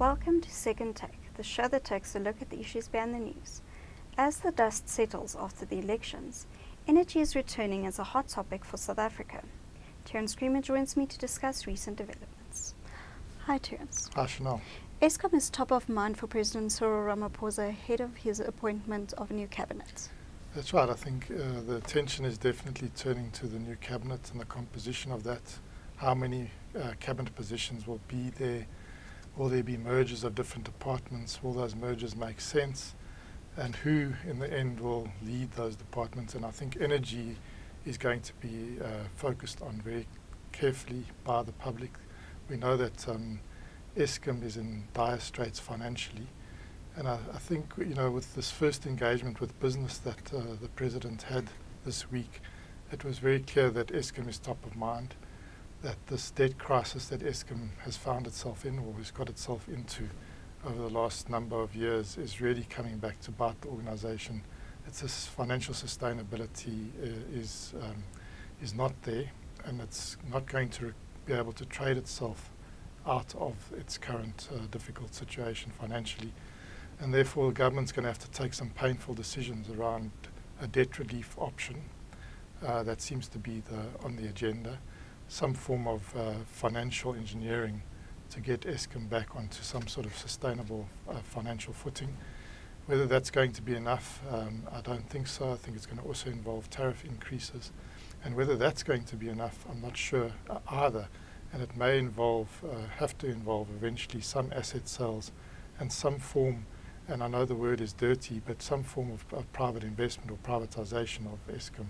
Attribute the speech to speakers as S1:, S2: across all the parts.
S1: Welcome to Second Take, the show that takes a look at the issues behind the news. As the dust settles after the elections, energy is returning as a hot topic for South Africa. Terence Creamer joins me to discuss recent developments. Hi, Terence.
S2: Hi, Chanel.
S1: Eskom is top of mind for President Cyril Ramaphosa ahead of his appointment of a new cabinet.
S2: That's right. I think uh, the attention is definitely turning to the new cabinet and the composition of that. How many uh, cabinet positions will be there? Will there be mergers of different departments? Will those mergers make sense? And who, in the end, will lead those departments? And I think energy is going to be uh, focused on very carefully by the public. We know that um, Eskom is in dire straits financially. And I, I, think, you know, with this first engagement with business that uh, the President had this week, it was very clear that Eskom is top of mind, that this debt crisis that Eskom has found itself in or has got itself into over the last number of years is really coming back to bite the organization. It's this financial sustainability uh, is, um, is not there and it's not going to be able to trade itself out of its current uh, difficult situation financially. And therefore, the government's going to have to take some painful decisions around a debt relief option uh, that seems to be the, on the agenda, some form of uh, financial engineering to get Eskom back onto some sort of sustainable uh, financial footing. Whether that's going to be enough, um, I don't think so. I think it's going to also involve tariff increases. And whether that's going to be enough, I'm not sure uh, either and it may involve, uh, have to involve eventually some asset sales and some form, and I know the word is dirty, but some form of, of private investment or privatization of Eskom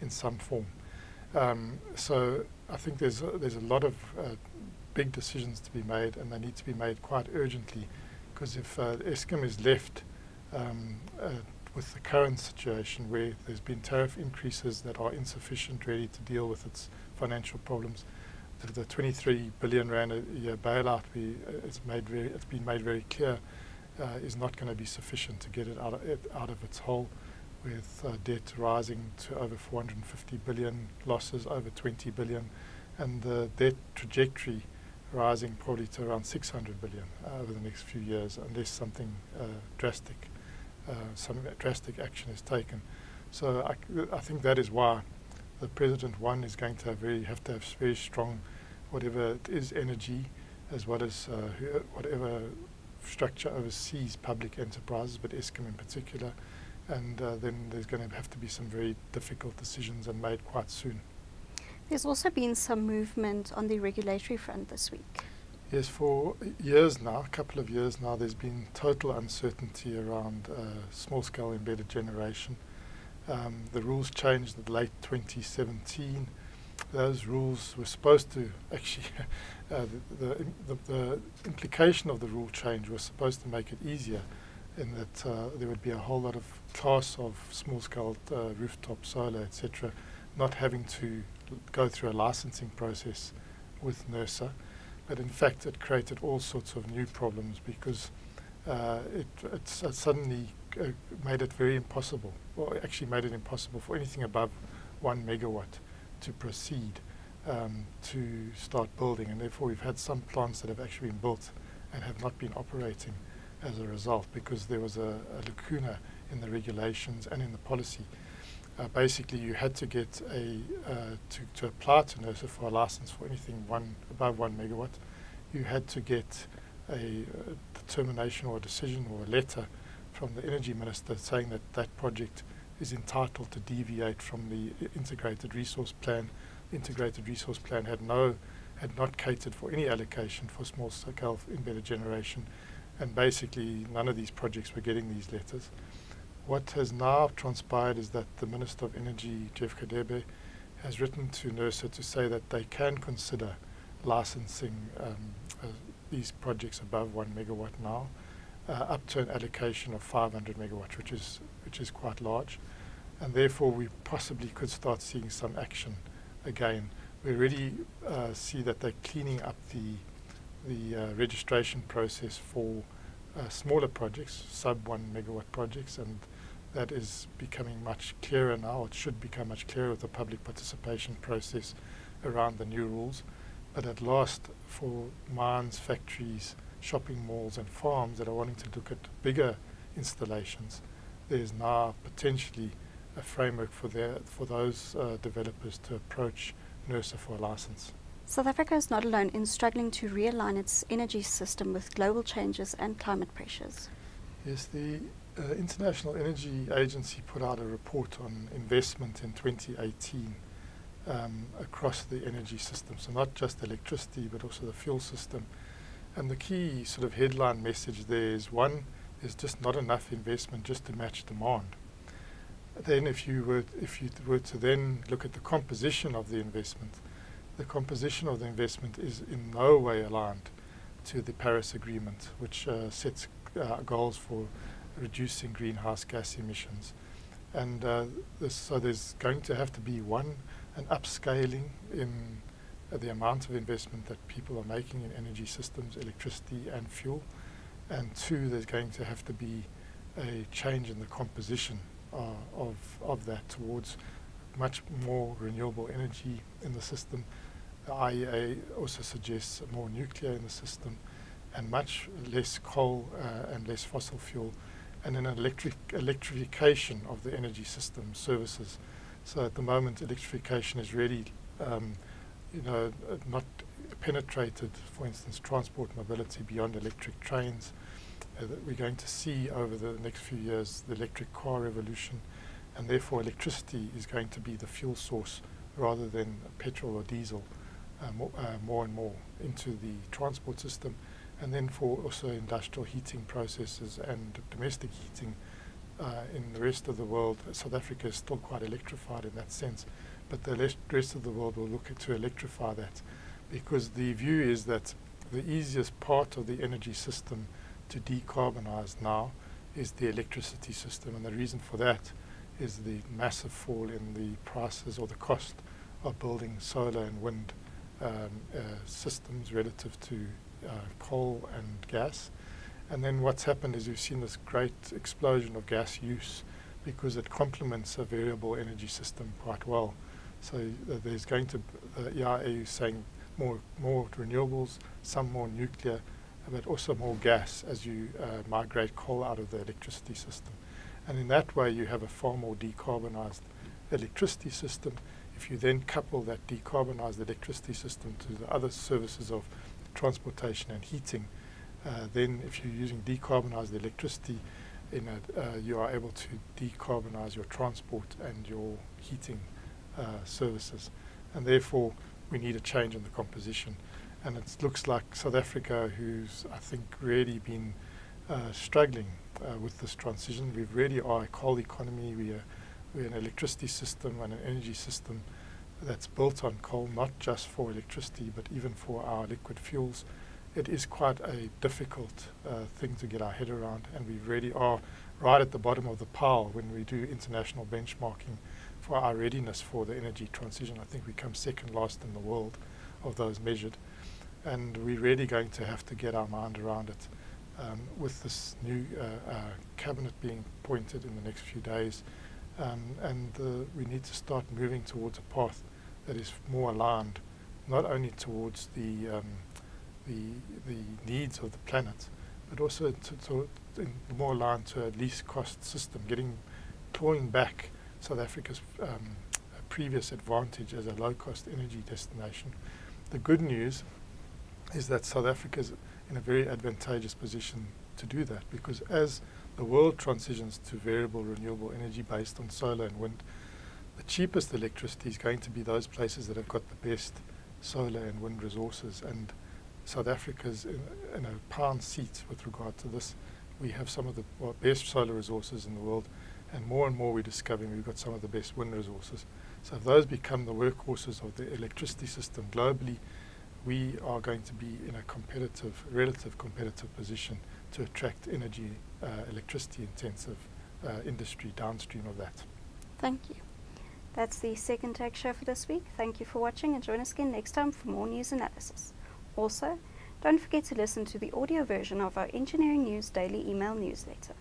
S2: in some form. Um, so I think there's a, there's a lot of uh, big decisions to be made, and they need to be made quite urgently, because if uh, Eskom is left um, uh, with the current situation where there's been tariff increases that are insufficient really to deal with its financial problems, the, the 23 billion rand a year bailout, we, uh, it's made very, it's been made very clear, uh, is not going to be sufficient to get it out of, it out of its hole, with uh, debt rising to over 450 billion, losses over 20 billion, and the debt trajectory rising probably to around 600 billion uh, over the next few years, unless something uh, drastic, uh, some drastic action is taken. So I, I think that is why the president one is going to have very have to have very strong whatever it is energy as well as uh, whatever structure oversees public enterprises but Eskom in particular and uh, then there's going to have to be some very difficult decisions and made quite soon.
S1: There's also been some movement on the regulatory front this week.
S2: Yes, for years now, a couple of years now, there's been total uncertainty around uh, small-scale embedded generation. Um, the rules changed in late 2017. Those rules were supposed to actually, uh, the, the, the, implication of the rule change was supposed to make it easier in that uh, there would be a whole lot of class of small-scale uh, rooftop solar, etc., not having to go through a licensing process with NERSA. But in fact, it created all sorts of new problems because uh, it, it suddenly uh, made it very impossible, or actually made it impossible for anything above one megawatt to proceed um, to start building. And therefore, we've had some plants that have actually been built and have not been operating as a result because there was a, a lacuna in the regulations and in the policy. Uh, basically, you had to get a uh, to, to apply to NERSA for a license for anything one above one megawatt. You had to get a, uh, determination or a decision or a letter from the energy minister saying that that project is entitled to deviate from the integrated resource plan. Integrated resource plan had no, had not catered for any allocation for small scale embedded generation, and basically none of these projects were getting these letters. What has now transpired is that the Minister of Energy, Jeff Radebe, has written to NERSA to say that they can consider licensing um, uh, these projects above one megawatt now uh, up to an allocation of 500 megawatts, which is which is quite large, and therefore we possibly could start seeing some action again. We already uh, see that they're cleaning up the the uh, registration process for uh, smaller projects, sub one megawatt projects, and that is becoming much clearer now. It should become much clearer with the public participation process around the new rules. But at last, for mines, factories, shopping malls and farms that are wanting to look at bigger installations, there's now potentially a framework for, their, for those uh, developers to approach NERSA for a license.
S1: South Africa is not alone in struggling to realign its energy system with global changes and climate pressures.
S2: Yes, the uh, International Energy Agency put out a report on investment in 2018 um, across the energy system. So not just electricity, but also the fuel system. And the key sort of headline message there is one, there's just not enough investment just to match demand. Then if you were, if you were to then look at the composition of the investment, the composition of the investment is in no way aligned to the Paris Agreement, which uh, sets uh, goals for reducing greenhouse gas emissions. And uh, this, so there's going to have to be one, an upscaling in uh, the amount of investment that people are making in energy systems, electricity and fuel. And two, there's going to have to be a change in the composition uh, of, of that towards much more renewable energy in the system the IEA also suggests more nuclear in the system and much less coal uh, and less fossil fuel and an electric electrification of the energy system services. So at the moment electrification is really um, you know not penetrated for instance transport mobility beyond electric trains uh, that we're going to see over the next few years the electric car revolution and therefore electricity is going to be the fuel source rather than petrol or diesel more, uh, more and more into the transport system and then for also industrial heating processes and domestic heating uh, in the rest of the world. South Africa is still quite electrified in that sense, but the rest of the world will look to electrify that because the view is that the easiest part of the energy system to decarbonize now is the electricity system and the reason for that is the massive fall in the prices or the cost of building solar and wind um, uh, systems relative to uh, coal and gas. And then what's happened is we've seen this great explosion of gas use because it complements a variable energy system quite well. So uh, there's going to, the EIA is saying more, more renewables, some more nuclear, but also more gas as you uh, migrate coal out of the electricity system. And in that way you have a far more decarbonized electricity system if you then couple that decarbonized electricity system to the other services of transportation and heating, uh, then if you're using decarbonized electricity, in a, uh, you are able to decarbonize your transport and your heating uh, services. And therefore, we need a change in the composition. And it looks like South Africa, who's, I think, really been uh, struggling uh, with this transition. We really are a coal economy. We are an electricity system and an energy system that's built on coal, not just for electricity, but even for our liquid fuels. It is quite a difficult uh, thing to get our head around, and we really are right at the bottom of the pile when we do international benchmarking for our readiness for the energy transition. I think we come second last in the world of those measured, and we're really going to have to get our mind around it. Um, with this new uh, uh, cabinet being appointed in the next few days, um, and uh, we need to start moving towards a path that is more aligned, not only towards the um, the the needs of the planet, but also to, to more aligned to a least cost system, getting clawing back South Africa's um, previous advantage as a low cost energy destination. The good news is that South Africa is in a very advantageous position to do that because as the world transitions to variable renewable energy based on solar and wind, the cheapest electricity is going to be those places that have got the best solar and wind resources. And South Africa's in, in a pound seat with regard to this. We have some of the best solar resources in the world, and more and more we're discovering we've got some of the best wind resources. So if those become the workhorses of the electricity system globally, we are going to be in a competitive, relative competitive position to attract energy, uh, electricity intensive uh, industry downstream of that.
S1: Thank you. That's the Second Take Show for this week. Thank you for watching and join us again next time for more news analysis. Also, don't forget to listen to the audio version of our Engineering News Daily email newsletter.